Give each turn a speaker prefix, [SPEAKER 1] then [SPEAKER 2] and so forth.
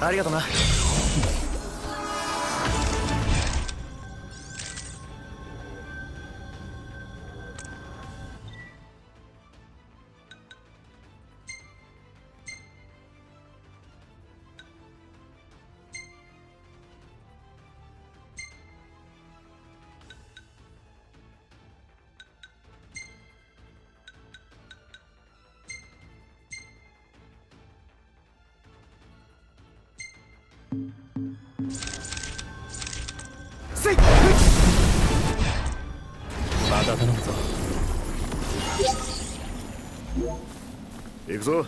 [SPEAKER 1] ありがとな。せい。
[SPEAKER 2] また頼むぞ。
[SPEAKER 1] 行くぞ